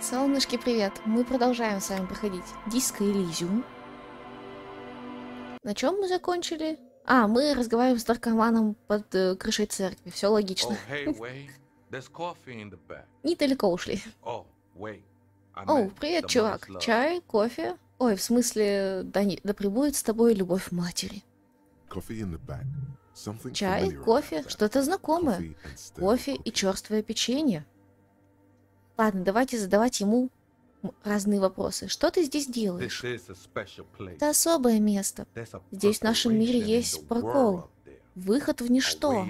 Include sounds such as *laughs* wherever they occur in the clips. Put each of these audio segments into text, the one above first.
Солнышки, привет! Мы продолжаем с вами проходить Диско Элизиум. На чем мы закончили? А, мы разговариваем с наркоманом под э, крышей церкви. Все логично. Oh, hey. *laughs* Недалеко ушли. Oh, О, привет, чувак. Чай, кофе? Ой, в смысле, да, не, да пребудет с тобой любовь матери. Чай, кофе, что-то знакомое. Кофе и черствое печенье. Ладно, давайте задавать ему разные вопросы. Что ты здесь делаешь? Это особое место. Здесь в нашем мире есть прокол. Выход в ничто.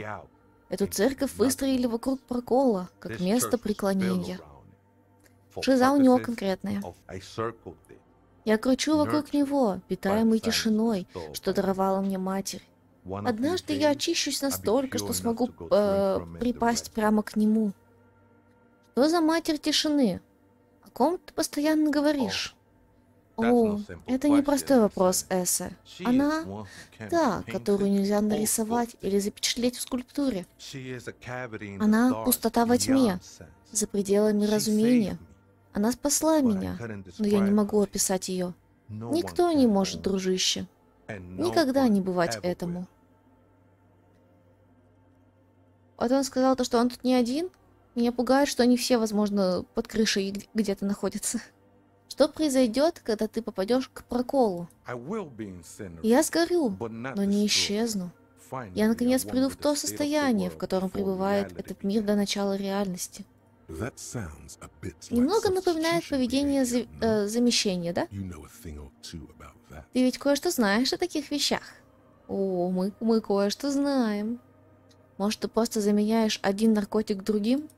Эту церковь выстроили вокруг прокола, как место преклонения. Шиза у него конкретная. Я кручу вокруг него, питаемый тишиной, что даровала мне матерь. Однажды я очищусь настолько, что смогу э, припасть прямо к нему. Что за матерь тишины? О ком ты постоянно говоришь? О, это непростой вопрос. Эссе. Она та, которую нельзя нарисовать или запечатлеть в скульптуре, Она пустота во тьме, за пределами разумения. Она спасла меня, но я не могу описать ее. Никто не может, дружище. Никогда не бывать этому. Вот он сказал то, что он тут не один. Меня пугает, что они все, возможно, под крышей где-то находятся. Что произойдет, когда ты попадешь к проколу? Я сгорю, но не исчезну. Я, наконец, приду в то состояние, в котором пребывает этот мир до начала реальности. Немного напоминает поведение за- э, замещения, да? Ты ведь кое-что знаешь о таких вещах. О, мы, мы кое-что знаем. Может, ты просто заменяешь один наркотик другим?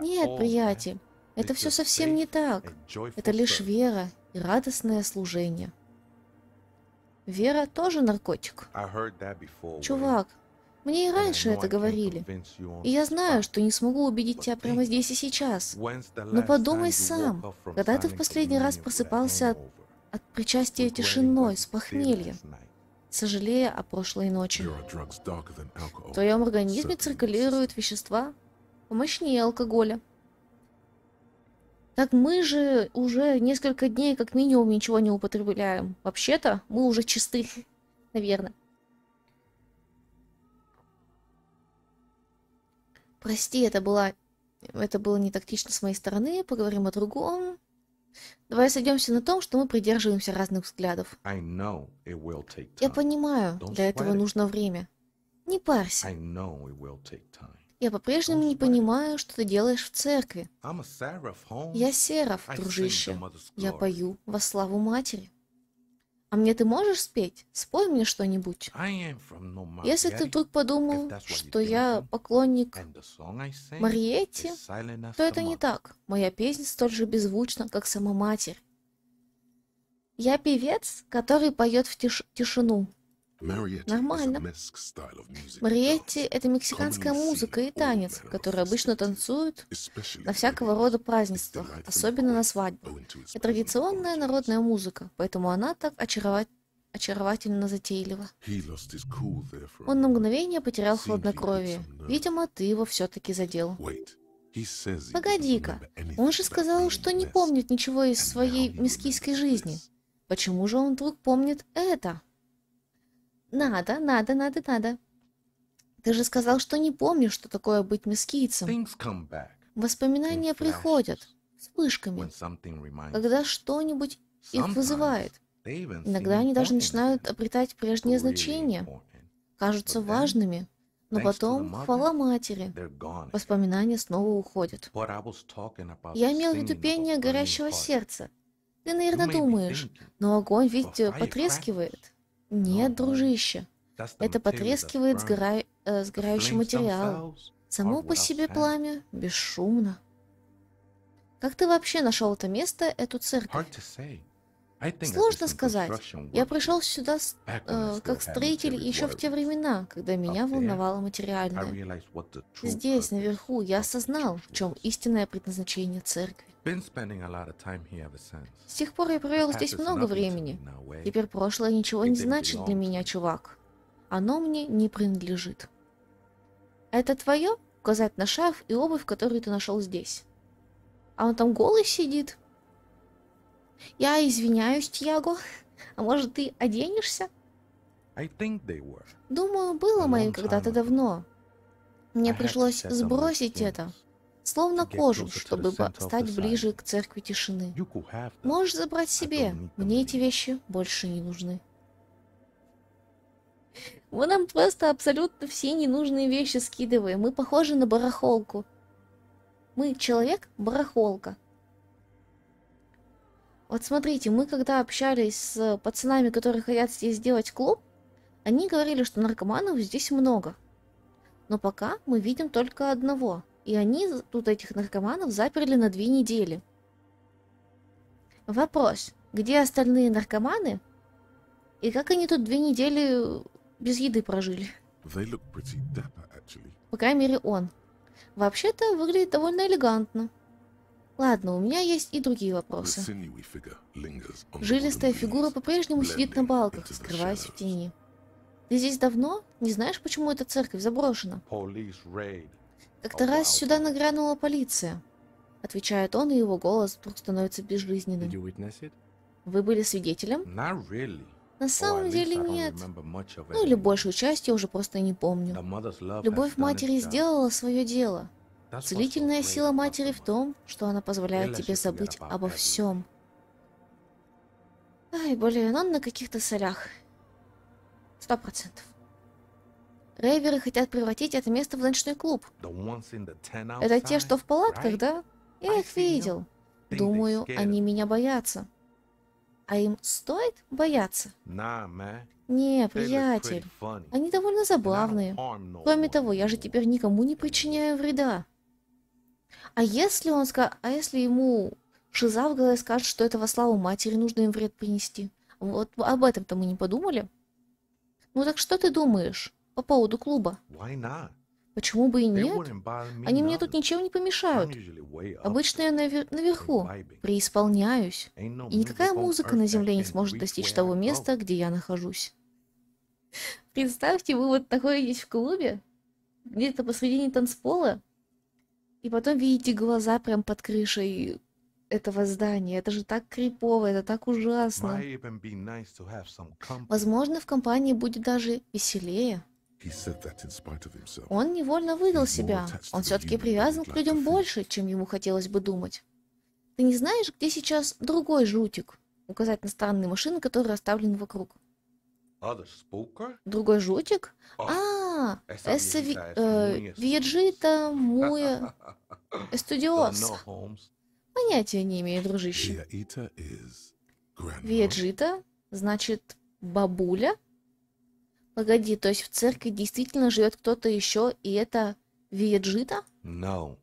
Нет, приятель, это все совсем не так. Это лишь вера и радостное служение. Вера тоже наркотик. Чувак, мне и раньше это говорили. И я знаю, что не смогу убедить тебя прямо здесь и сейчас. Но подумай сам, когда ты в последний раз просыпался от, от причастия тишиной, с похмелья? Сожалея о прошлой ночи. В твоем организме циркулируют вещества помощнее алкоголя. Так мы же уже несколько дней как минимум ничего не употребляем. Вообще-то мы уже чисты, *laughs* наверное. Прости, это была... Это было не тактично с моей стороны, поговорим о другом. Давай сойдемся на том, что мы придерживаемся разных взглядов. Я понимаю, для этого нужно время. Не парься. Я по-прежнему не понимаю, что ты делаешь в церкви. Я the дружище. Я пою во славу матери. А мне ты можешь спеть? Спой мне что-нибудь. Если ты вдруг подумал, что я поклонник Мариетти, то это не так. Моя песня столь же беззвучна, как сама матерь. Я певец, который поет в тиш- тишину. Нормально. Мариетти — это мексиканская музыка и танец, который обычно танцуют на всякого рода празднествах, особенно на свадьбах. Это традиционная народная музыка, поэтому она так очарова- очаровательно затейлива. Он на мгновение потерял хладнокровие. Видимо, ты его все-таки задел. Погоди-ка, он же сказал, что не помнит ничего из своей мискийской жизни. Почему же он вдруг помнит это? Надо, надо, надо, надо. Ты же сказал, что не помнишь, что такое быть мискийцем. Воспоминания приходят вспышками, когда что-нибудь их вызывает. Иногда они даже начинают обретать прежнее значение, кажутся важными, но потом, хвала матери, воспоминания снова уходят. Я имел в виду пение горящего сердца. Ты, наверное, думаешь, но огонь ведь but э, потрескивает. Нет, дружище, это потрескивает сгора- э, сгорающий материал. Само по себе пламя бесшумно. Как ты вообще нашел это место, эту церковь? Сложно сказать. Я пришел сюда с- э, как строитель еще в те времена, когда меня волновало материальное. Здесь, наверху, я осознал, в чем истинное предназначение церкви. С тех пор я провел здесь много времени. Теперь прошлое ничего не значит для меня, чувак. Оно мне не принадлежит. Это твое? Указать на шарф и обувь, которую ты нашел здесь. А он там голый сидит. Я извиняюсь, Тьяго. А может, ты оденешься? Думаю, было моим когда-то давно. Мне пришлось сбросить это, словно кожу, чтобы стать ближе к церкви тишины. Можешь забрать себе. Мне эти вещи больше не нужны. Мы нам просто абсолютно все ненужные вещи скидываем. Мы похожи на барахолку. Мы человек-барахолка. Вот смотрите, мы когда общались с пацанами, которые хотят здесь сделать клуб, они говорили, что наркоманов здесь много. Но пока мы видим только одного. И они тут этих наркоманов заперли на две недели. Вопрос, где остальные наркоманы? И как они тут две недели без еды прожили? Dapper. По крайней мере, он. Вообще-то выглядит довольно элегантно. Ладно, у меня есть и другие вопросы. Жилистая фигура по-прежнему сидит на балках, скрываясь в тени. Ты здесь давно? Не знаешь, почему эта церковь заброшена? Как-то раз сюда нагрянула полиция. Отвечает он, и его голос вдруг становится безжизненным. Вы были свидетелем? Really. На самом деле нет. Ну или большую часть я уже просто не помню. Любовь матери сделала свое дело. Целительная сила матери в том, что она позволяет тебе забыть обо всем. Ай, блин, он на каких-то солях. Сто процентов. Рейверы хотят превратить это место в ночной клуб. Это те, что в палатках, да? Я их видел. Думаю, они меня боятся. А им стоит бояться? Не, приятель. Они довольно забавные. Кроме того, я же теперь никому не причиняю вреда. А если он ска... А если ему Шиза в голове скажет, что это во славу матери нужно им вред принести? Вот об этом-то мы не подумали. Ну так что ты думаешь по поводу клуба? Почему бы и нет? Они мне тут ничем не помешают. Обычно я навер- наверху, преисполняюсь. И никакая музыка на Земле не сможет достичь того места, где я нахожусь. Представьте, вы вот находитесь в клубе, где-то посредине танцпола, и потом видите глаза прям под крышей этого здания. Это же так крипово, это так ужасно. Возможно, в компании будет даже веселее. He said that in spite of himself. Он невольно выдал себя. Он все-таки привязан than he'd к like to людям think. больше, чем ему хотелось бы думать. Ты не знаешь, где сейчас другой жутик? Указать на странные машины, которые расставлены вокруг. Другой жутик? А, esa Эсса э, muy Виеджита Муя Эстудиос. Понятия не имею, дружище. Виеджита, значит, бабуля? Погоди, то есть в церкви действительно живет кто-то еще, и это Виеджита? No.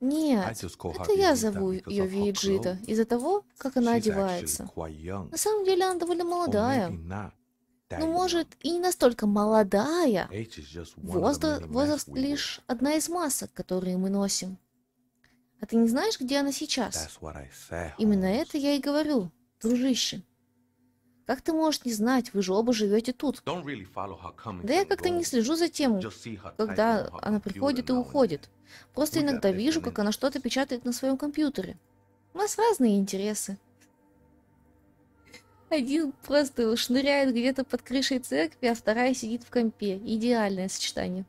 Нет, это я зову ее Виеджита из-за того, как она одевается. На самом деле она довольно молодая. Ну, может, и не настолько молодая. Возраст, возраст лишь одна из масок, которые мы носим. А ты не знаешь, где она сейчас? Именно это я и говорю, дружище. Как ты можешь не знать, вы же оба живете тут. Да я как-то не слежу за тем, когда она приходит и уходит. Просто иногда вижу, как она что-то печатает на своем компьютере. У нас разные интересы. Один просто шныряет где-то под крышей церкви, а вторая сидит в компе. Идеальное сочетание.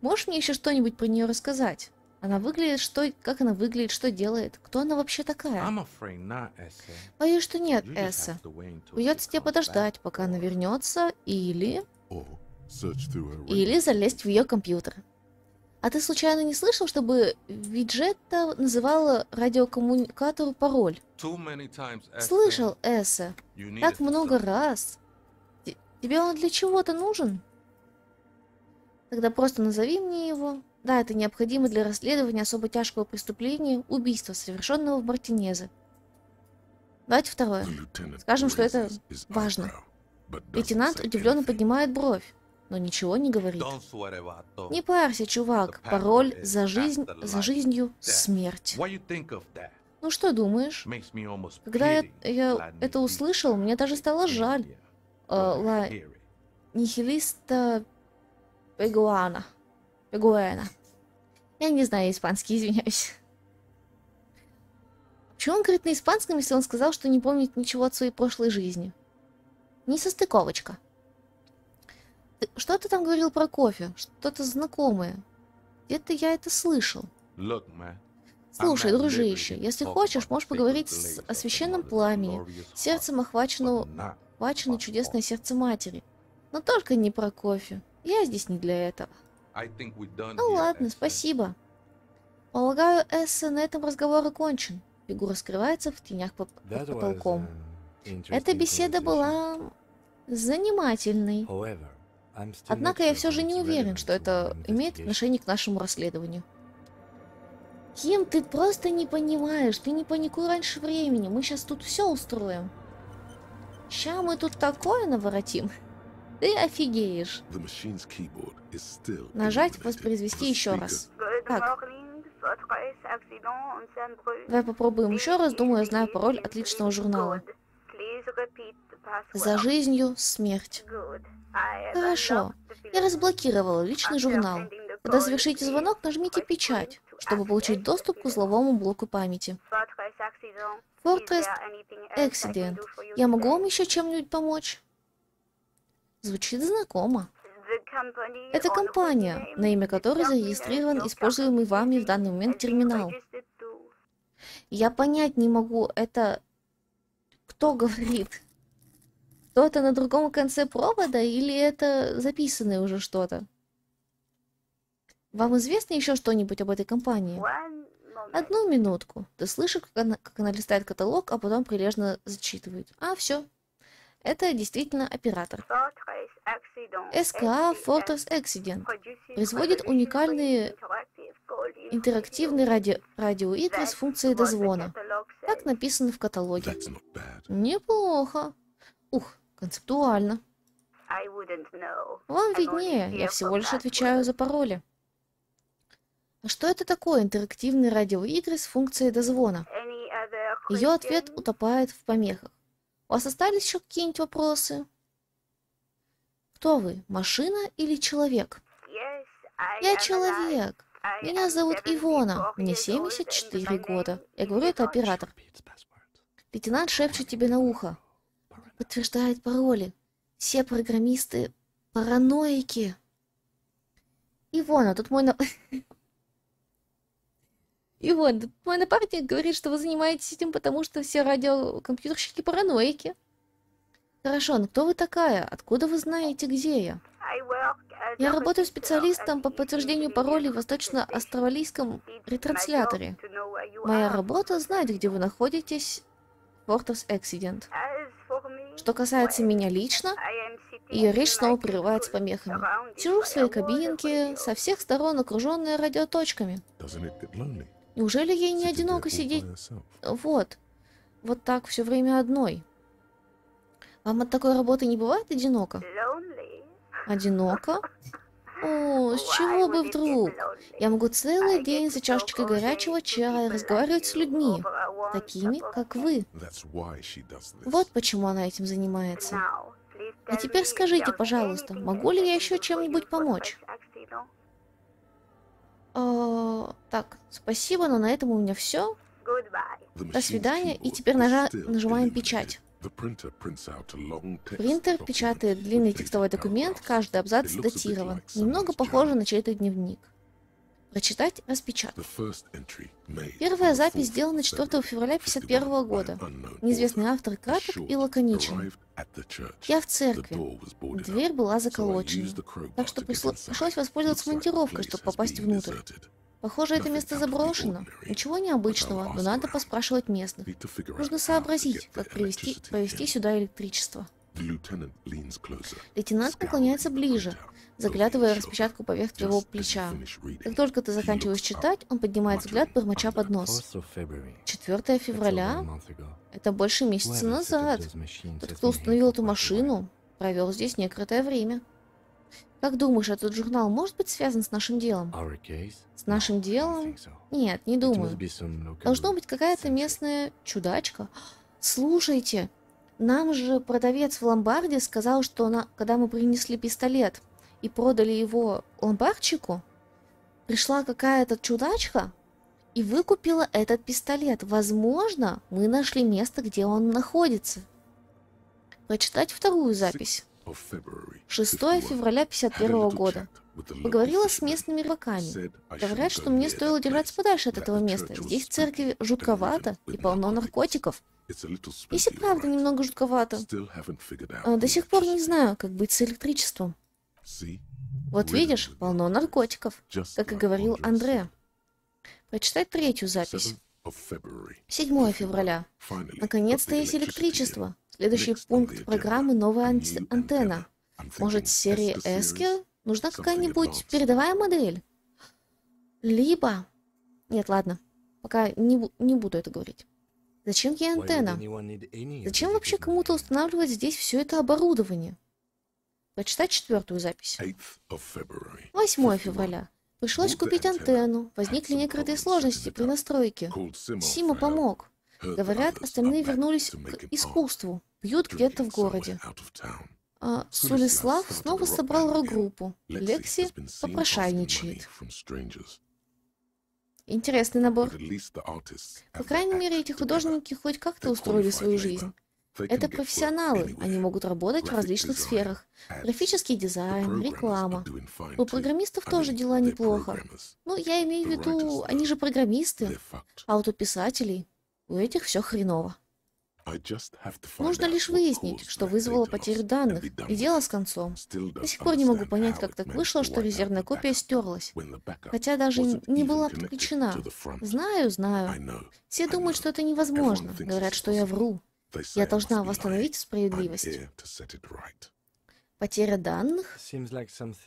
Можешь мне еще что-нибудь про нее рассказать? Она выглядит, что, как она выглядит, что делает, кто она вообще такая? Боюсь, что нет, Эсса. Придется тебе подождать, пока она вернется, или... Или залезть в ее компьютер. А ты случайно не слышал, чтобы Виджетта называла радиокоммуникатору пароль? Слышал, Эсса. Так много раз. Т- Тебе он для чего-то нужен? Тогда просто назови мне его. Да, это необходимо для расследования особо тяжкого преступления, убийства, совершенного в Мартинезе. Давайте второе. Скажем, что это важно. Лейтенант удивленно поднимает бровь, но ничего не говорит. Не парься, чувак. Пароль за жизнь, за жизнью смерть. Ну что думаешь? Когда я, я это услышал, мне даже стало жаль. Э, ла нихилиста Пегуана. Пегуэна. Я не знаю испанский, *laughs* извиняюсь. Почему он говорит на испанском, если он сказал, что не помнит ничего от своей прошлой жизни? Несостыковочка. Ты- Что ты там говорил про кофе? Что-то знакомое. Где-то я это слышал. Слушай, дружище, если хочешь, можешь поговорить с- о священном пламени, сердцем охваченного, охвачено чудесное сердце матери. Но только не про кофе. Я здесь не для этого. Ну ладно, спасибо. Полагаю, Эссе, на этом разговор окончен. Фигура скрывается в тенях под, потолком. Эта беседа была занимательной. Однако я все же не уверен, что это имеет отношение к нашему расследованию. Ким, ты просто не понимаешь, ты не паникуй раньше времени, мы сейчас тут все устроим. Ща мы тут такое наворотим. Ты офигеешь. Нажать воспроизвести еще раз. Так. Давай попробуем еще раз, думаю, я знаю пароль отличного журнала. За жизнью смерть. Хорошо. Я разблокировала личный журнал. Когда завершите звонок, нажмите печать, чтобы получить доступ к узловому блоку памяти. Fortress accident. Я могу вам еще чем-нибудь помочь? Звучит знакомо. Это компания, на имя которой зарегистрирован используемый вами в данный момент терминал. Я понять не могу, это кто говорит? Кто-то на другом конце провода или это записанное уже что-то? Вам известно еще что-нибудь об этой компании? Одну минутку. Ты слышишь, как она, как она листает каталог, а потом прилежно зачитывает. А, все. Это действительно оператор. SCS Fortress Accident производит уникальные интерактивные ради... радиоигры с функцией дозвона. Так написано в каталоге. Неплохо. Ух, концептуально. Вам виднее, я всего лишь отвечаю за пароли. А что это такое интерактивные радиоигры с функцией дозвона? Ее ответ утопает в помехах. У вас остались еще какие-нибудь вопросы? Кто вы, машина или человек? I Я человек. I Меня зовут 74 Ивона. Мне years old, and 74 my года. Я говорю это оператор. Лейтенант шепчет тебе на ухо. Подтверждает пароли. Все программисты параноики. Ивона, тут мой... *laughs* Ивон, тут мой напарник говорит, что вы занимаетесь этим, потому что все радиокомпьютерщики параноики. Хорошо, но кто вы такая? Откуда вы знаете, где я? Я работаю специалистом по подтверждению паролей в восточно-австралийском ретрансляторе. Моя работа знать, где вы находитесь Fortress Accident. Me, Что касается меня лично, ее речь снова прерывается помехами. Сижу в своей кабинке, со всех сторон окруженная радиоточками. Неужели ей не одиноко сидеть вот, вот так все время одной? Вам от такой работы не бывает одиноко? Одиноко? О, с чего бы вдруг? Я могу целый день за чашечкой горячего чая разговаривать с людьми, такими, как вы. Вот почему она этим занимается. А теперь скажите, пожалуйста, могу ли я еще чем-нибудь помочь? А, так, спасибо, но на этом у меня все. До свидания, и теперь нажа- нажимаем печать. Принтер печатает длинный dated текстовой документ, каждый абзац датирован. Немного похоже на чей-то дневник. Прочитать, распечатать. Первая запись 4th сделана of 4 February, февраля 51 1951 by года. Неизвестный автор краток и лаконичен. Я в церкви. Дверь была заколочена. Так что пришлось воспользоваться монтировкой, чтобы попасть внутрь. Похоже, это место заброшено. Ничего необычного, но надо поспрашивать местных. Нужно сообразить, как привести, провести сюда электричество. Лейтенант наклоняется ближе, заглядывая распечатку поверх твоего плеча. Как только ты заканчиваешь читать, он поднимает взгляд, бормоча под нос. 4th of February. 4 That's over a февраля это больше месяца назад. Тот, кто установил эту машину, провел здесь некоторое время. Как думаешь, этот журнал может быть связан с нашим делом? С нашим делом? Нет, не думаю. Должно быть какая-то местная чудачка. Слушайте, нам же продавец в ломбарде сказал, что на... когда мы принесли пистолет и продали его ломбардчику, пришла какая-то чудачка и выкупила этот пистолет. Возможно, мы нашли место, где он находится. Прочитать вторую запись. 6 февраля 51 года. Поговорила с местными рыбаками. Говорят, что мне стоило держаться подальше от этого места. Здесь в церкви жутковато и полно наркотиков. Если правда немного жутковато, а, до сих пор не знаю, как быть с электричеством. Вот видишь, полно наркотиков, как и говорил Андре. Прочитать третью запись. 7 февраля. Наконец-то есть электричество. Следующий пункт программы «Новая антенна». Может, серии Эскер? Нужна какая-нибудь передовая модель? Либо... Нет, ладно. Пока не, не буду это говорить. Зачем ей антенна? Зачем вообще кому-то устанавливать здесь все это оборудование? Прочитать четвертую запись. 8 февраля. Пришлось купить антенну. Возникли некоторые сложности при настройке. Сима помог. Говорят, остальные вернулись к искусству. Пьют где-то в городе. А Сулислав снова собрал рок-группу. Лекси попрошайничает. Интересный набор. По крайней мере, эти художники хоть как-то устроили свою жизнь. Это профессионалы, они могут работать в различных сферах. Графический дизайн, реклама. У программистов тоже дела неплохо. Ну, я имею в виду, они же программисты. А вот у писателей, у этих все хреново. Нужно лишь выяснить, что вызвало потерю данных, и дело с концом. До сих пор не могу понять, как так вышло, что резервная копия стерлась. Хотя даже не была подключена. Знаю, знаю. Все думают, что это невозможно. Говорят, что я вру. Я должна восстановить справедливость. Потеря данных?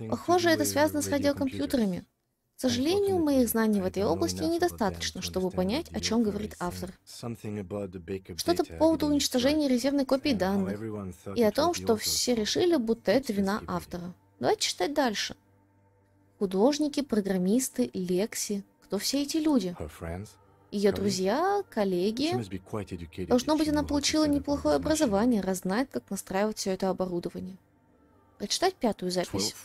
Похоже, это связано с радиокомпьютерами. К сожалению, моих знаний в этой области недостаточно, чтобы понять, о чем говорит автор. Что-то по поводу уничтожения резервной копии данных и о том, что все решили, будто это вина автора. Давайте читать дальше. Художники, программисты, Лекси. Кто все эти люди? Ее друзья, коллеги. Должно быть, она получила неплохое образование, раз знает, как настраивать все это оборудование. Прочитать пятую запись.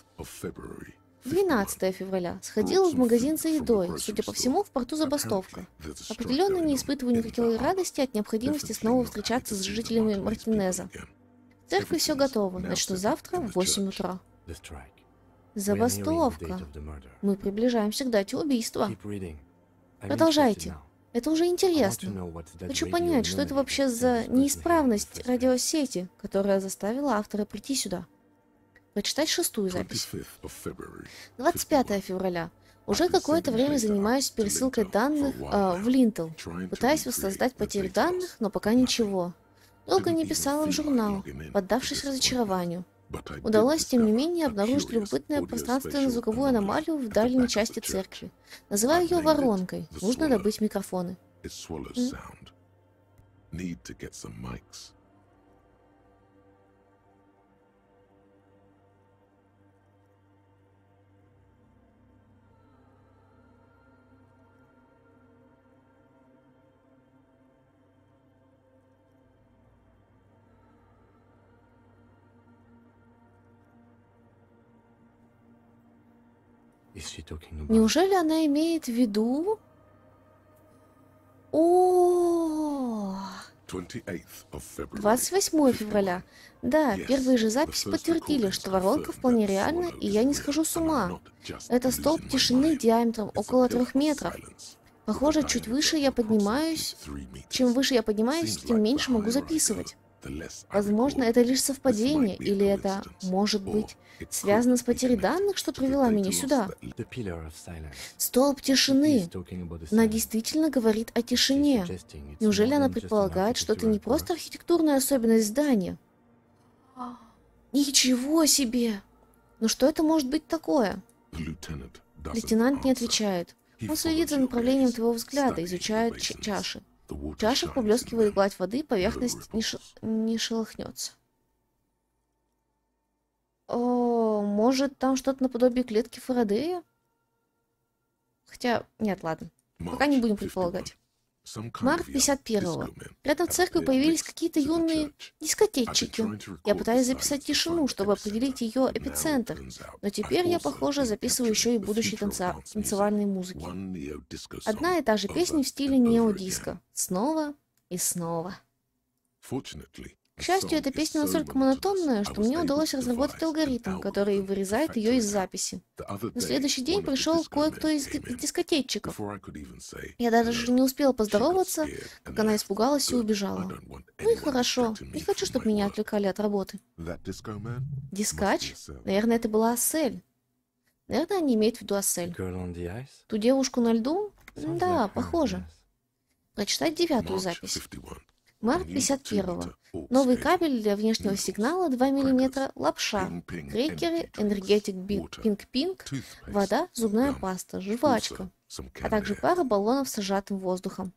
12 февраля. Сходила в магазин за едой. Судя по всему, в порту забастовка. Определенно не испытываю никакой радости от необходимости снова встречаться с жителями Мартинеза. В церкви все готово. Начну завтра в 8 утра. Забастовка. Мы приближаемся к дате убийства. Продолжайте. Это уже интересно. Хочу понять, что это вообще за неисправность радиосети, которая заставила автора прийти сюда. Прочитать шестую запись. 25 февраля. Уже какое-то время занимаюсь пересылкой данных э, в Линтл. Пытаюсь воссоздать потери данных, но пока ничего. Долго не писала в журнал, поддавшись разочарованию. Удалось, тем не менее, обнаружить любопытную пространственно-звуковую аномалию в дальней части церкви. Называю ее воронкой. Нужно добыть микрофоны. Неужели она имеет в виду... О, 28 февраля. Да, первые же записи подтвердили, что воронка вполне реальна, и я не схожу с ума. Это столб тишины диаметром около трех метров. Похоже, чуть выше я поднимаюсь... Чем выше я поднимаюсь, тем меньше могу записывать. Возможно, это лишь совпадение, или это, может быть, связано с потерей данных, что привела меня сюда. Столб тишины. Она действительно говорит о тишине. Неужели она предполагает, что это не просто архитектурная особенность здания? Ничего себе! Ну что это может быть такое? Лейтенант не отвечает. Он следит за направлением твоего взгляда, изучает чаши. В чашах поблескивает гладь воды, поверхность не, ш- не шелохнется. О, может, там что-то наподобие клетки Фарадея? Хотя, нет, ладно. Пока не будем предполагать. Март of young 51-го. disco men Рядом в церкви появились какие-то юные дискотечки. Я пытаюсь записать тишину, чтобы определить ее эпицентр. Но теперь я, похоже, записываю еще и будущий танца... танцевальной музыки. Одна и та же песня в стиле нео-диско. Снова и снова. К счастью, эта песня настолько монотонная, что мне удалось разработать алгоритм, который вырезает ее из записи. На следующий день пришел кое-кто из ди- дискотечников. Я даже не успела поздороваться, как она испугалась и убежала. Ну и хорошо, не хочу, чтобы меня отвлекали от работы. Дискач? Наверное, это была Ассель. Наверное, они имеют в виду Ассель. Ту девушку на льду? Да, похоже. Прочитать девятую запись. Март 51-го. Новый кабель для внешнего сигнала 2 мм, лапша, крекеры, энергетик пинг-пинг, вода, зубная паста, жвачка, а также пара баллонов с сжатым воздухом.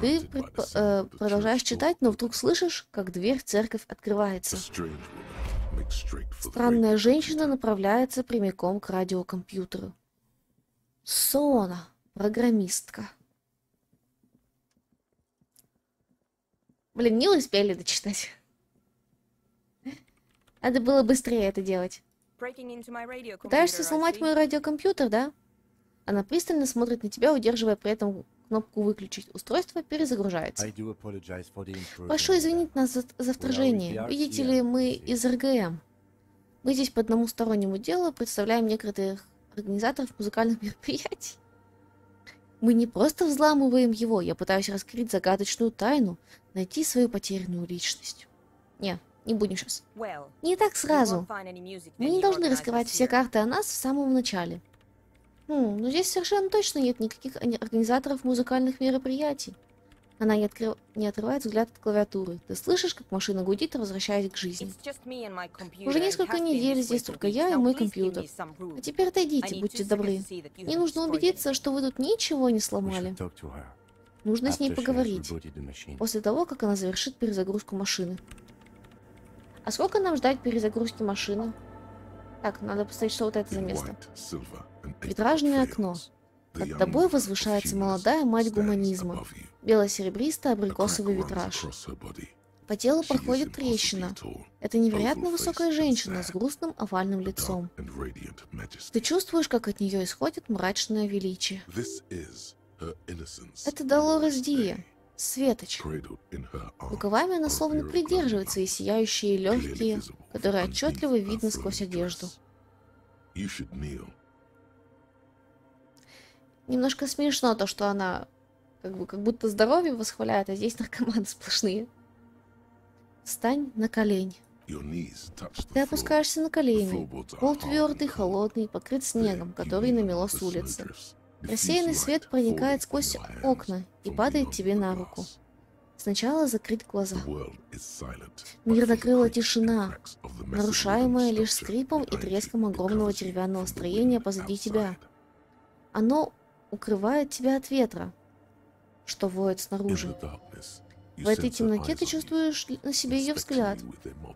Ты предпо- э, продолжаешь читать, но вдруг слышишь, как дверь в церковь открывается. Странная женщина направляется прямиком к радиокомпьютеру. Сона, программистка. Блин, не успели дочитать. Надо было быстрее это делать. Пытаешься сломать мой радиокомпьютер, да? Она пристально смотрит на тебя, удерживая при этом кнопку «Выключить». Устройство перезагружается. Прошу извинить нас за, за вторжение. Видите ли, мы из РГМ. Мы здесь по одному стороннему делу представляем некоторых организаторов музыкальных *laughs* мероприятий. Мы не просто взламываем его, я пытаюсь раскрыть загадочную тайну, найти свою потерянную личность. Не, не будем сейчас. Не так сразу. Мы не должны раскрывать все карты о нас в самом начале. Хм, но здесь совершенно точно нет никаких ани- организаторов музыкальных мероприятий. Она не, откры- не отрывает взгляд от клавиатуры. Ты слышишь, как машина гудит, возвращаясь к жизни. Уже несколько недель здесь только я и мой компьютер. А теперь отойдите, будьте добры. Мне нужно убедиться, что вы тут ничего не сломали. Нужно с ней поговорить. После того, как она завершит перезагрузку машины. А сколько нам ждать перезагрузки машины? Так, надо посмотреть, что вот это за место. Витражное окно. Над тобой возвышается молодая мать гуманизма. Бело-серебристый абрикосовый витраж. По телу проходит трещина. Это невероятно высокая женщина с грустным овальным лицом. Ты чувствуешь, как от нее исходит мрачное величие. Это Долорес Дия, Светоч. Рукавами она словно придерживается и сияющие легкие, которые отчетливо видно сквозь одежду. Немножко смешно то, что она как, бы, как будто здоровье восхваляет, а здесь наркоманы сплошные. Встань на колени. Ты опускаешься на колени. Пол твердый, холодный, покрыт снегом, который намело с улицы. Рассеянный свет проникает сквозь окна и падает тебе на руку. Сначала закрыть глаза. Мир накрыла тишина, нарушаемая лишь скрипом и треском огромного деревянного строения позади тебя. Оно укрывает тебя от ветра, что воет снаружи. В этой темноте ты чувствуешь на себе ее взгляд.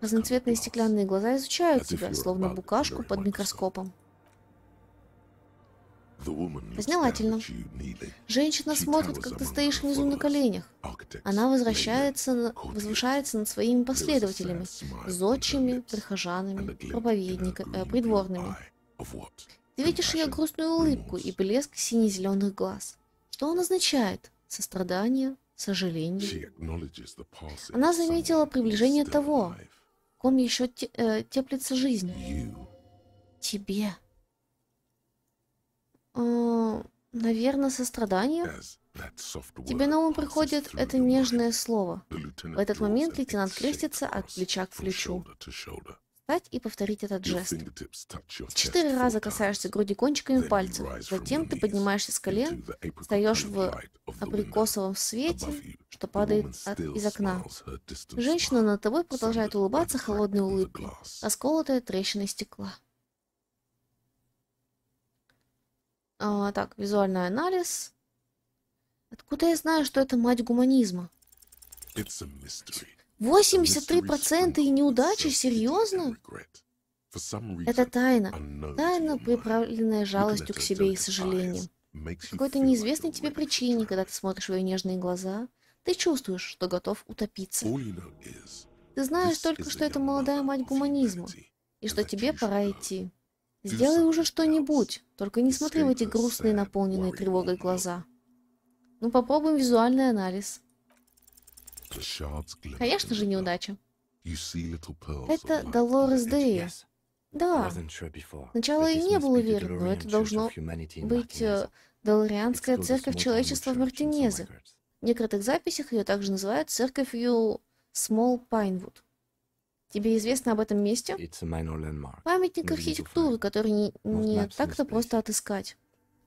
Разноцветные стеклянные глаза изучают тебя, словно букашку под микроскопом. Познавательно. Женщина смотрит, как ты стоишь внизу на коленях. Она возвращается, на- возвышается над своими последователями, зодчими, прихожанами, проповедниками, э, придворными. Ты видишь ее грустную улыбку и блеск сине-зеленых глаз. Что он означает? Сострадание, сожаление. Она заметила приближение того, В ком еще те- э, теплится жизнь? Тебе. Наверное, сострадание? Тебе на ум приходит это нежное слово. В этот момент лейтенант крестится от плеча к плечу. Встать и повторить этот жест. Четыре Четыре раза касаешься груди кончиками пальцев. Затем ты поднимаешься с колен, встаешь в абрикосовом свете, что падает от- из окна. Женщина над тобой продолжает улыбаться холодной улыбкой, расколотая трещиной стекла. А, так, визуальный анализ. Откуда я знаю, что это мать гуманизма? 83% и неудачи? Серьезно? Это тайна. Тайна, приправленная жалостью к себе и сожалением. какой-то неизвестной тебе причине, когда ты смотришь в ее нежные глаза, ты чувствуешь, что готов утопиться. Ты знаешь только, что это молодая мать гуманизма, и что тебе пора идти. Сделай уже что-нибудь, только не смотри в эти грустные, наполненные тревогой глаза. Ну попробуем визуальный анализ. Конечно же, неудача. Это Долорес. Yes. Да. Сначала this не был уверен, но это должно быть э, Долорианская церковь человечества в Мартинезе. В некоторых записях ее также называют церковью Small Pinewood. Тебе известно об этом месте? Памятник архитектуры, который не, не так-то просто отыскать.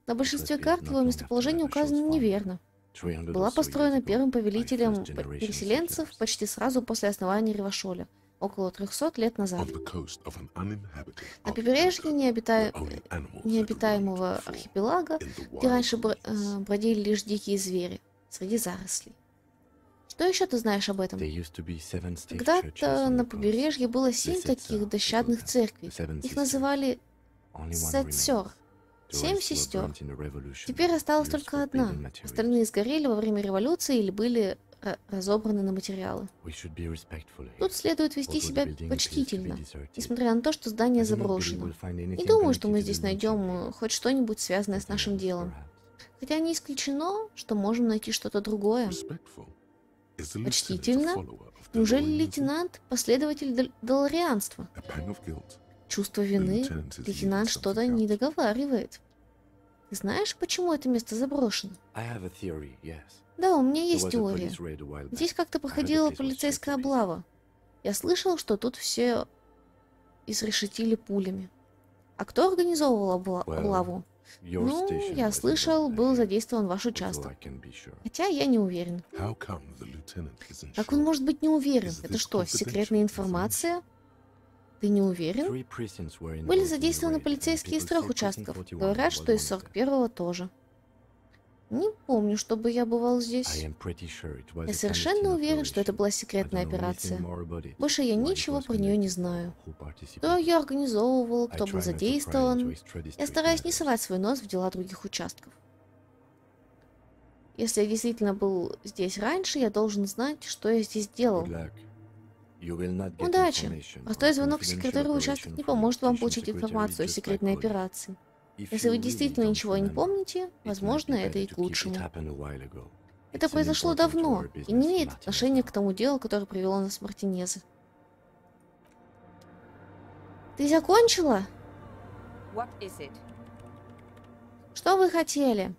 На большинстве карт его местоположение указано неверно. 300 Была построена первым повелителем переселенцев почти сразу после основания Ревашоля, около 300 лет назад. На побережье необита- необитаемого архипелага, где раньше бр- э, бродили лишь дикие звери, среди зарослей. Что еще ты знаешь об этом? Когда-то на побережье было семь таких uh, дощатых the церквей. Их называли сетсер. Семь сестер. Теперь осталась только одна. Остальные сгорели во время революции или были ра- разобраны на материалы. Тут следует вести себя почтительно, несмотря на то, что здание заброшено. Не думаю, что мы здесь найдем э, хоть что-нибудь связанное с нашим делом. Хотя не исключено, что можем найти что-то другое. Почтительно? Неужели лейтенант – последователь дол- доларианства? Чувство вины? Лейтенант что-то не договаривает. Ты знаешь, почему это место заброшено? Да, у меня есть теория. Здесь как-то проходила полицейская облава. Я слышал, что тут все изрешетили пулями. А кто организовывал облаву? Ну, я слышал, был задействован ваш участок. Хотя я не уверен. Как он может быть не уверен? Это что, секретная информация? Ты не уверен? Были задействованы полицейские из трех участков. 41 Говорят, что из one of them. 41-го тоже. Не помню, чтобы я бывал здесь. Я совершенно уверен, что это была секретная операция. Больше я ничего про нее не знаю. Кто ее организовывал, кто был задействован. Я стараюсь не совать свой нос в дела других участков. Если я действительно был здесь раньше, я должен знать, что я здесь делал. Удачи! Простой звонок секретарю участок не поможет вам получить информацию о секретной операции. Если вы действительно ничего не помните, возможно, это и к лучшему. Это произошло давно и не имеет отношения к тому делу, которое привело нас в Мартинезе. Ты закончила? Что вы хотели?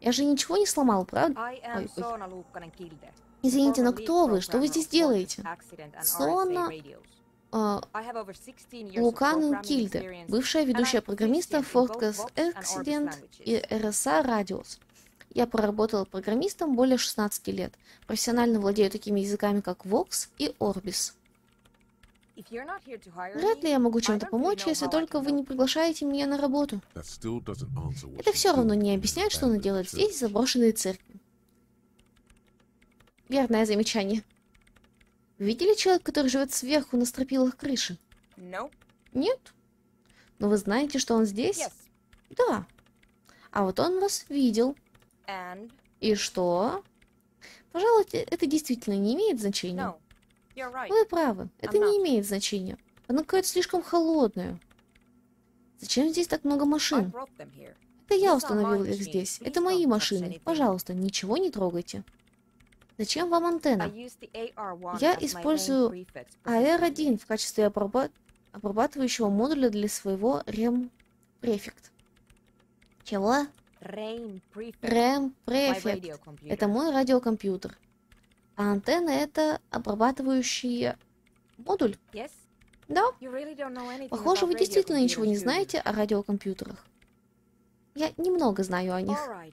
Я же ничего не сломал, правда? Ой, ой. Извините, но кто вы? Что вы здесь делаете? Сона, А, I have over 16 years of Луканен Кильде, бывшая ведущая программиста Orbis Accident и. RSA Radios. Я проработала программистом более 16 лет. Профессионально владею такими языками, как Vox и Orbis. Вряд ли я могу чем-то помочь, если только вы не приглашаете меня на работу. Это Это все равно не объясняет, что она делает здесь, в заброшенной церкви. Верное замечание. Вы видели человека, который живет сверху на стропилах крыши? No? Нет? Но вы знаете, что он здесь? Yes. Да. А вот он вас видел. And И что? Пожалуй, это действительно не имеет значения. no. You're right. Вы правы, это I'm не not. имеет значения. Оно какое-то слишком холодное. Зачем здесь так много машин? Это я установил их здесь. Это мои машины. Пожалуйста, ничего не трогайте. Зачем вам антенна? use the AR-1 Я использую prefix AR-1 в качестве обраба- обрабатывающего модуля для своего REM префект. Чего? RAIN prefix. REM My префект. radio computer. Это мой радиокомпьютер. А антенна это обрабатывающий модуль. Yes? Да. Really Похоже, вы действительно ничего не знаете о радиокомпьютерах. Я немного знаю о них. Alright.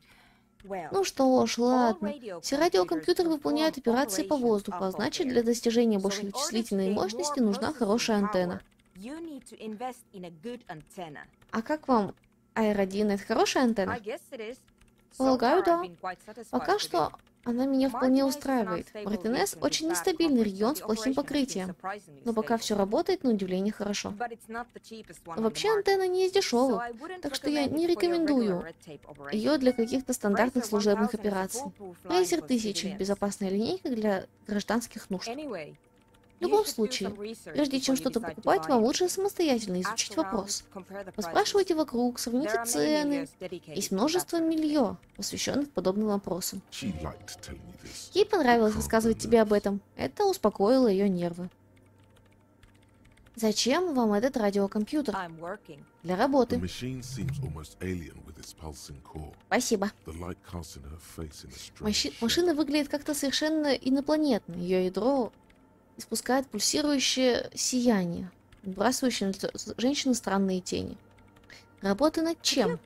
Ну что ж, ладно. Все радиокомпьютеры выполняют операции по воздуху, а значит, для достижения большей вычислительной мощности нужна хорошая антенна. А как вам AR-1? Это хорошая антенна? Полагаю, да. Пока что. Она меня вполне устраивает. Мартинес очень нестабильный регион с плохим покрытием. Но пока все работает, на удивление хорошо. Вообще антенна не из дешевых, так что я не рекомендую ее для каких-то стандартных служебных операций. Razer 1000 – безопасная линейка для гражданских нужд. В любом случае, прежде чем что-то покупать, вам лучше самостоятельно изучить вопрос. Поспрашивайте вокруг, сравните цены. Есть множество милье, посвященных подобным вопросам. Ей понравилось рассказывать тебе об этом. Это успокоило ее нервы. Зачем вам этот радиокомпьютер? Для работы. Спасибо. Маши- машина выглядит как-то совершенно инопланетно. Ее ядро испускает пульсирующее сияние, выбрасывающее на женщины странные тени. Работа над чем?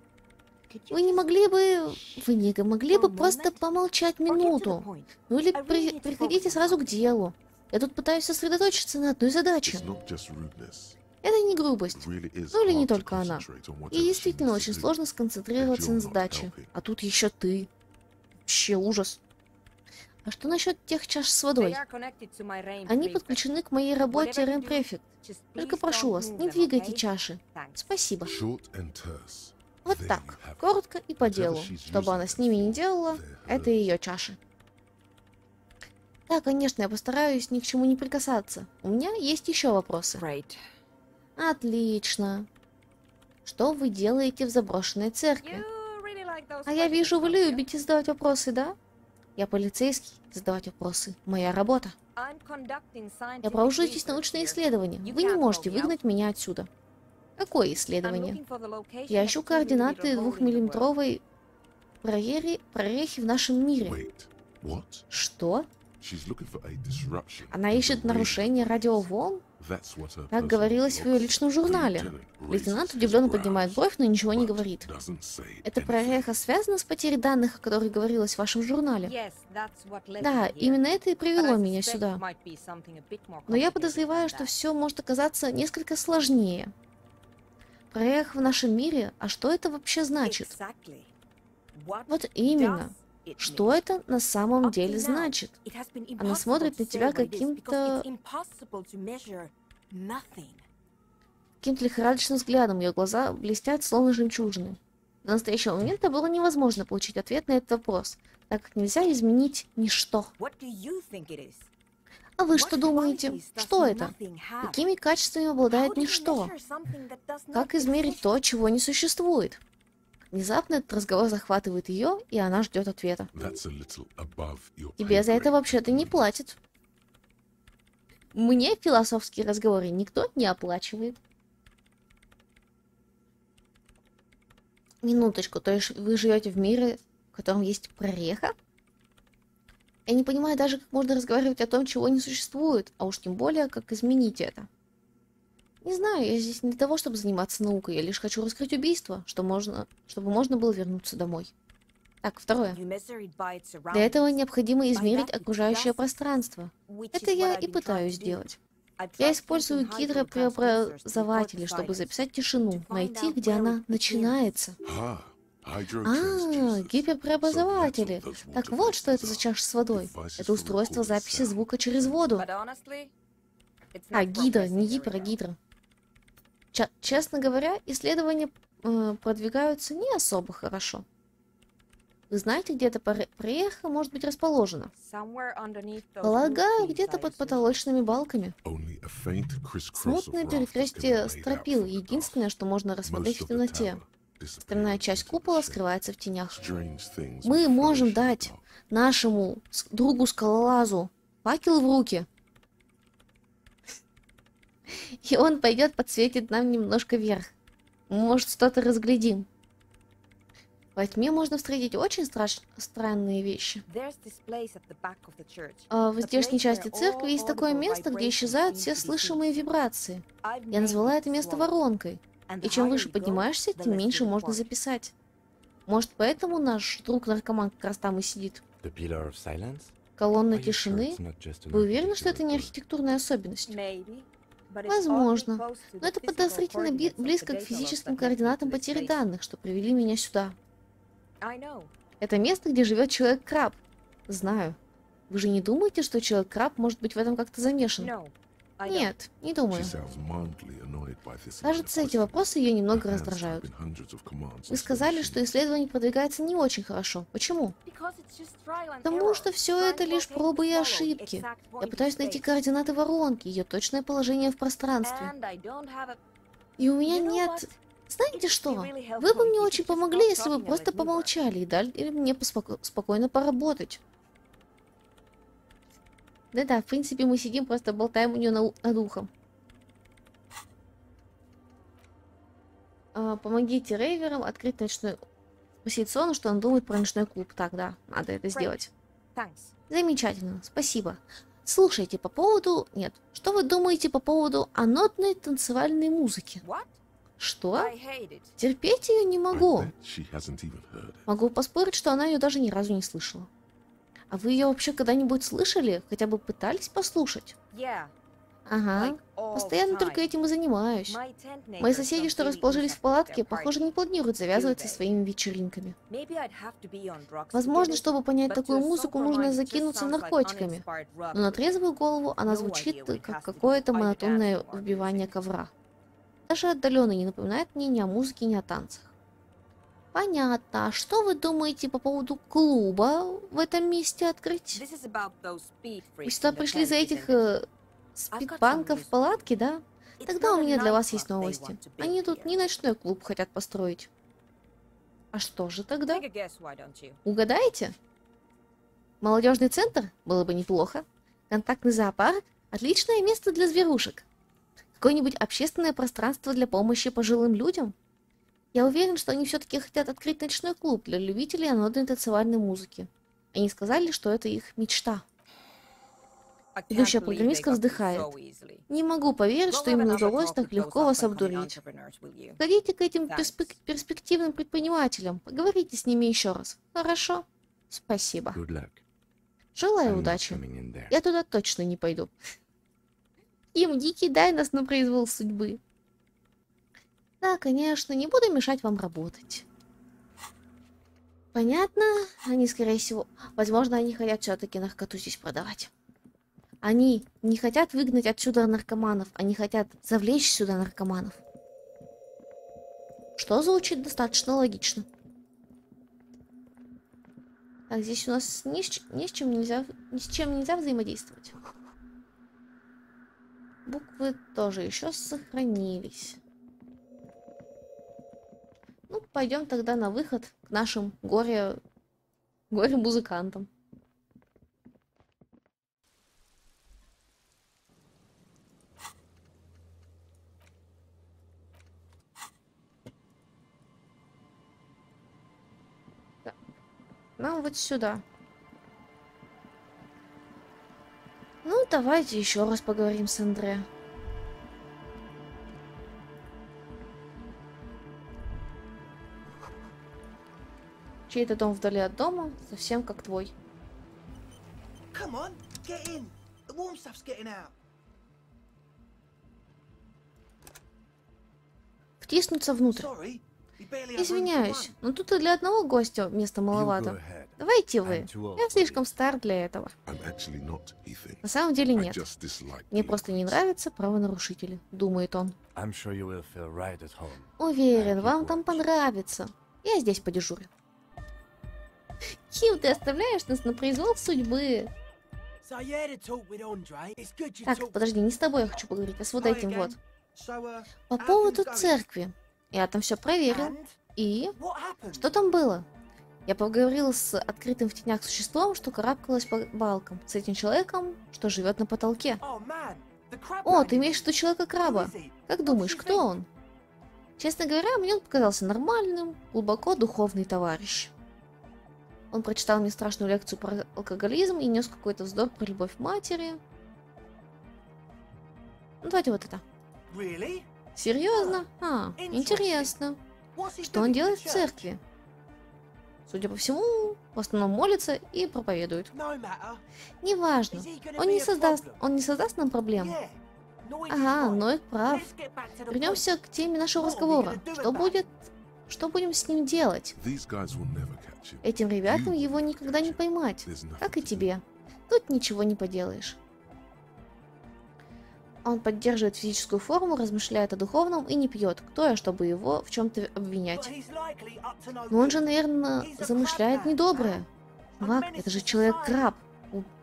Вы не могли бы... Вы не могли бы просто помолчать минуту? Ну или при... приходите сразу к делу. Я тут пытаюсь сосредоточиться на одной задаче. Это не грубость. Ну или не только она. И действительно очень сложно сконцентрироваться на задаче. А тут еще ты. Вообще ужас. А что насчет тех чаш с водой? Они подключены к моей работе RAM Prefect. Только прошу вас, не двигайте чаши. Спасибо. Вот так, коротко и по делу. Что бы она с ними не делала, это ее чаши. Да, конечно, я постараюсь ни к чему не прикасаться. У меня есть еще вопросы. Отлично. Что вы делаете в заброшенной церкви? А я вижу, вы любите задавать вопросы, да? Я полицейский, задавать вопросы. Моя работа. Я провожу здесь научные исследования. Вы не можете выгнать меня отсюда. Какое исследование? Я ищу координаты двухмиллиметровой прорехи, прорехи в нашем мире. Что? Она ищет нарушение радиоволн? Так говорилось в ее личном журнале. Лейтенант удивленно поднимает бровь, но ничего не говорит. Эта прореха связана с потерей данных, о которой говорилось в вашем журнале? Да, именно это и привело меня сюда. Но я подозреваю, что все может оказаться несколько сложнее. Прореха в нашем мире, а что это вообще значит? Вот именно. Что это на самом деле значит? Она смотрит на тебя каким-то... Каким-то лихорадочным взглядом. Ее глаза блестят, словно жемчужины. До настоящего момента было невозможно получить ответ на этот вопрос, так как нельзя изменить ничто. А вы что думаете? Что это? Какими качествами обладает ничто? Как измерить то, чего не существует? Внезапно этот разговор захватывает ее, и она ждет ответа. Тебе за это вообще-то не платят. Мне философские разговоры никто не оплачивает. Минуточку, то есть вы живете в мире, в котором есть прореха? Я не понимаю даже, как можно разговаривать о том, чего не существует, а уж тем более, как изменить это. Не знаю, я здесь не для того, чтобы заниматься наукой, я лишь хочу раскрыть убийство, что можно, чтобы можно было вернуться домой. Так, второе. Для этого необходимо измерить окружающее пространство. Это я и пытаюсь сделать. Я использую гидропреобразователи, чтобы записать тишину, найти, где она начинается. А, гиперпреобразователи. Так вот, что это за чаша с водой. Это устройство записи звука через воду. А, гидро, не гипер, а гидро. Ч честно говоря, исследования э, продвигаются не особо хорошо. Вы знаете, где эта проеха может быть расположена? Полагаю, где-то под потолочными балками. Смутное перекрестие стропил — единственное, что можно рассмотреть в темноте. Остальная часть купола скрывается в тенях. Мы можем дать нашему другу-скалолазу факел в руки — и он пойдет подсветит нам немножко вверх. Может, что-то разглядим. Во тьме можно встретить очень страш... странные вещи. А в здешней части церкви есть такое место, где исчезают все слышимые вибрации. Я назвала это место воронкой. И чем выше поднимаешься, тем меньше можно записать. Может, поэтому наш друг-наркоман как раз там и сидит? Колонна тишины? Вы уверены, что это не архитектурная особенность? Возможно. Но это подозрительно близко к физическим координатам потери данных, что привели меня сюда. Это место, где живет человек-краб. Знаю. Вы же не думаете, что человек-краб может быть в этом как-то замешан? Нет, не думаю. Кажется, эти вопросы ее немного раздражают. Вы сказали, что исследование продвигается не очень хорошо. Почему? Потому что все это лишь пробы и ошибки. Я пытаюсь найти координаты воронки, ее точное положение в пространстве. И у меня нет... Знаете что? Вы бы мне очень помогли, если бы просто помолчали и дали мне поспоко- спокойно поработать. Да-да, в принципе, мы сидим, просто болтаем у нее на, над ухом. А, помогите рейверам открыть ночной... Спросить Сону, что он думает про ночной клуб. Так, да, надо это сделать. Замечательно, спасибо. Слушайте, по поводу... Нет, что вы думаете по поводу анотной танцевальной музыки? Что? Терпеть ее не могу. Могу поспорить, что она ее даже ни разу не слышала. А вы ее вообще когда-нибудь слышали? Хотя бы пытались послушать? Ага. Постоянно только этим и занимаюсь. Мои соседи, что расположились в палатке, похоже, не планируют завязывать со своими вечеринками. Возможно, чтобы понять такую музыку, нужно закинуться наркотиками. Но на трезвую голову она звучит, как какое-то монотонное вбивание ковра. Даже отдаленно не напоминает мне ни о музыке, ни о танцах. Понятно. А что вы думаете по поводу клуба в этом месте открыть? Вы сюда пришли за этих э, спидбанков в палатке, да? Тогда у меня для вас есть новости. Они тут не ночной клуб хотят построить. А что же тогда? Угадаете? Молодежный центр? Было бы неплохо. Контактный зоопарк? Отличное место для зверушек. Какое-нибудь общественное пространство для помощи пожилым людям? Я уверен, что они все-таки хотят открыть ночной клуб для любителей анодной танцевальной музыки. Они сказали, что это их мечта. Ведущая программистка вздыхает. Не могу поверить, что им удалось так легко вас обдурить. Сходите к этим перспек перспективным предпринимателям, поговорите с ними еще раз. Хорошо? Спасибо. Желаю удачи. Я туда точно не пойду. Им дикий дай нас на произвол судьбы. Да, конечно, не буду мешать вам работать. Понятно, они, скорее всего... Возможно, они хотят все-таки наркоту здесь продавать. Они не хотят выгнать отсюда наркоманов, они хотят завлечь сюда наркоманов. Что звучит достаточно логично. Так, здесь у нас ни с, ни с чем нельзя, ни с чем нельзя взаимодействовать. Буквы тоже еще сохранились. Ну, пойдем тогда на выход к нашим горе... горе-музыкантам. Нам вот сюда. Ну, давайте еще раз поговорим с Андре. Чей-то дом вдали от дома, совсем как твой. Втиснуться внутрь. Извиняюсь, но тут и для одного гостя места маловато. Давайте вы. Я слишком стар для этого. На самом деле нет. Мне просто не нравятся правонарушители, думает он. Уверен, вам там понравится. Я здесь подежурю. Ким, ты оставляешь нас на произвол судьбы. Так, подожди, не с тобой я хочу поговорить, а с вот этим вот. По поводу церкви. Я там все проверил. И? Что там было? Я поговорил с открытым в тенях существом, что карабкалось по балкам. С этим человеком, что живет на потолке. О, ты имеешь в виду человека-краба. Как думаешь, кто он? Честно говоря, мне он показался нормальным, глубоко духовный товарищ. Он прочитал мне страшную лекцию про алкоголизм и нес какой-то вздор про любовь матери. Ну, давайте вот это. Серьезно? А, интересно. Что он делает в церкви? Судя по всему, в основном молится и проповедует. Неважно. Он не создаст, он не создаст нам проблем. Ага, но их прав. Вернемся к теме нашего разговора. Что будет, Что будем с ним делать? Этим ребятам его никогда не поймать, как и тебе. Тут ничего не поделаешь. Он поддерживает физическую форму, размышляет о духовном и не пьет. Кто я, чтобы его в чем-то обвинять? Но он же, наверное, замышляет недоброе. Маг, это же человек-краб.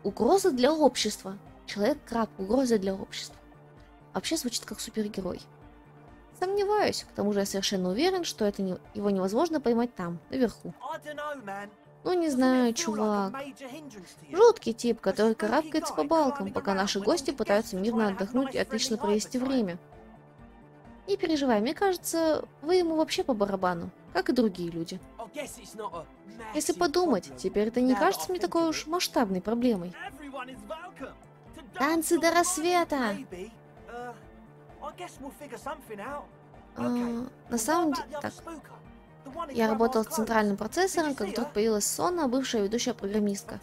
Угроза для общества. Человек-краб, угроза для общества. Вообще звучит как супергерой. Сомневаюсь, к тому же я совершенно уверен, что это не- его невозможно поймать там, наверху. Ну не знаю, чувак. Жуткий тип, который карабкается по балкам, пока наши гости пытаются мирно отдохнуть и отлично провести время. Не переживай, мне кажется, вы ему вообще по барабану, как и другие люди. Если подумать, теперь это не кажется мне такой уж масштабной проблемой. Танцы до рассвета! А, на самом деле... Так, я работал с центральным процессором, как вдруг появилась Сона, бывшая ведущая программистка.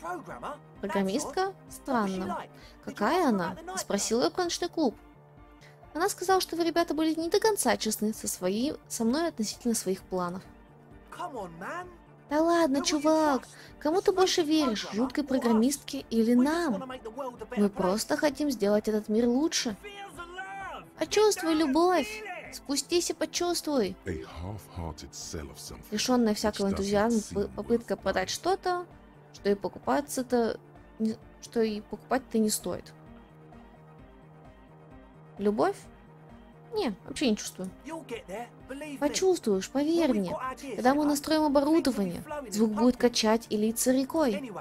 Программистка? Странно. Какая она? Спросила ее про ночной клуб. Она сказала, что вы, ребята, были не до конца честны со, своей, со мной относительно своих планов. Да ладно, чувак, кому ты больше веришь, жуткой программистке или нам? Мы просто хотим сделать этот мир лучше. Почувствуй любовь. Спустись и почувствуй. Лишенная всякого энтузиазма попытка продать что-то, что и покупаться-то, что и покупать-то не стоит. Любовь? Не, вообще не чувствую. Почувствуешь, поверь мне. Когда мы настроим оборудование, звук будет качать и литься рекой.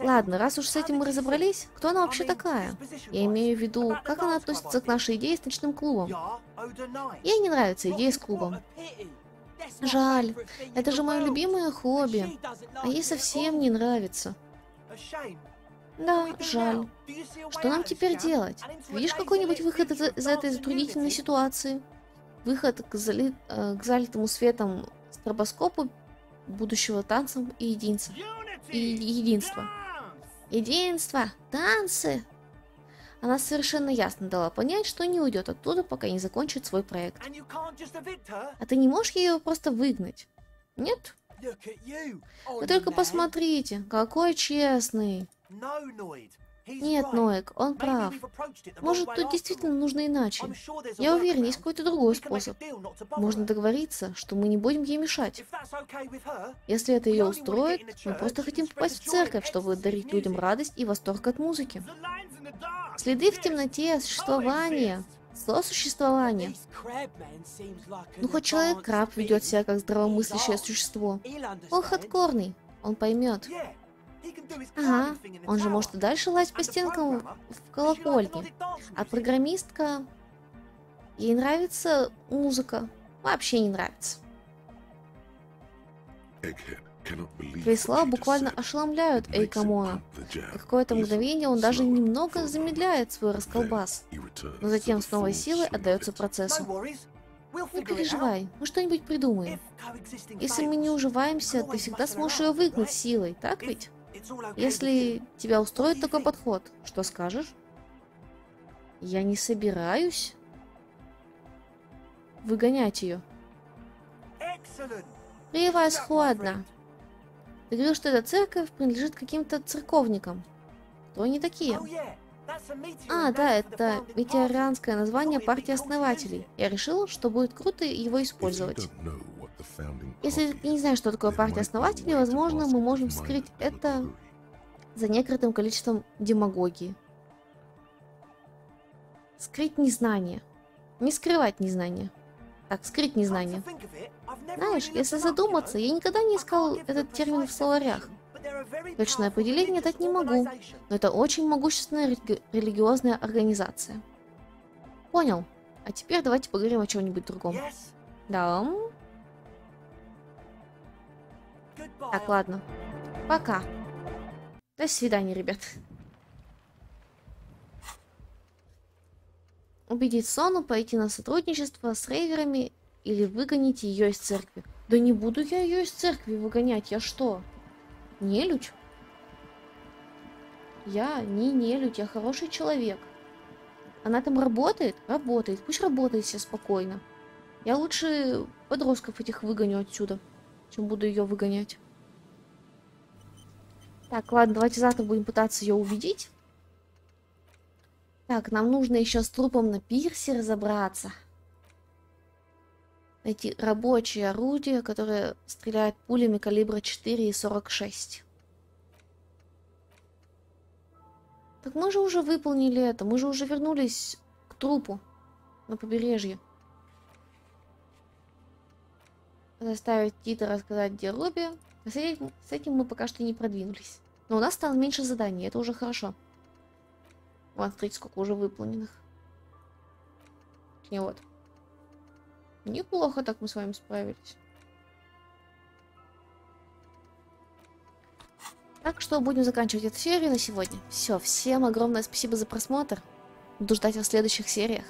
Ладно, раз уж с этим мы разобрались, кто она вообще такая? Я имею в виду, как она относится к нашей идее с ночным клубом. Ей не нравится идея с клубом. Жаль, это же мое любимое хобби, а ей совсем не нравится. Да, жаль. Что нам теперь делать? Видишь какой-нибудь выход из, из этой затруднительной ситуации? Выход к, зали- э, к залитому светом стробоскопу будущего танцем и единца. И единства. Единство! Танцы! Она совершенно ясно дала понять, что не уйдет оттуда, пока не закончит свой проект. А ты не можешь ее просто выгнать? Нет? Вы только посмотрите, какой честный. Нет, Ноек, он прав. Может, тут действительно нужно иначе. Я уверен, есть какой-то другой способ. Можно договориться, что мы не будем ей мешать. Если это ее устроит, мы просто хотим попасть в церковь, чтобы дарить людям радость и восторг от музыки. Следы в темноте существования. Сосуществование. Ну, хоть человек-краб ведет себя как здравомыслящее существо. Он хардкорный, он поймет. Ага, он же может и дальше лазить по стенкам в колокольне. А программистка... Ей нравится музыка. Вообще не нравится. Слова буквально ошеломляют Эйкомона. На какое-то мгновение он даже немного замедляет свой расколбас, но затем с новой силой отдается процессу. Не переживай, мы что-нибудь придумаем. Если мы не уживаемся, ты всегда сможешь ее выгнать силой, так ведь? Если тебя устроит такой подход, что скажешь? Я не собираюсь выгонять ее. Превосходно. Ты говорил, что эта церковь принадлежит каким-то церковникам. Кто они такие? А, да, это метеорианское название партии основателей. Я решил, что будет круто его использовать. Если ты не знаешь, что такое партия основателей, возможно, мы можем скрыть это за некоторым количеством демагогии. Скрыть незнание. Не скрывать незнание. Так, скрыть незнание. Знаешь, если задуматься, я никогда не искал этот термин в словарях. Точное определение дать не могу, но это очень могущественная религи- религиозная организация. Понял. А теперь давайте поговорим о чем-нибудь другом. Да. Так, ладно. Пока. До свидания, ребят. Убедить Сону пойти на сотрудничество с рейверами или выгонить ее из церкви. Да не буду я ее из церкви выгонять, я что? Нелюдь? Я не нелюдь, я хороший человек. Она там работает? Работает. Пусть работает все спокойно. Я лучше подростков этих выгоню отсюда, чем буду ее выгонять. Так, ладно, давайте завтра будем пытаться ее убедить. Так, нам нужно еще с трупом на пирсе разобраться. Найти рабочее орудие, которое стреляет пулями калибра 4 и 46. Так мы же уже выполнили это. Мы же уже вернулись к трупу на побережье. Заставить Тита рассказать, где Робби. С этим, с этим мы пока что не продвинулись. Но у нас стало меньше заданий, это уже хорошо. Вот, смотрите, сколько уже выполненных. Не вот. Неплохо так мы с вами справились. Так что будем заканчивать эту серию на сегодня. Все, всем огромное спасибо за просмотр. Буду ждать вас в следующих сериях.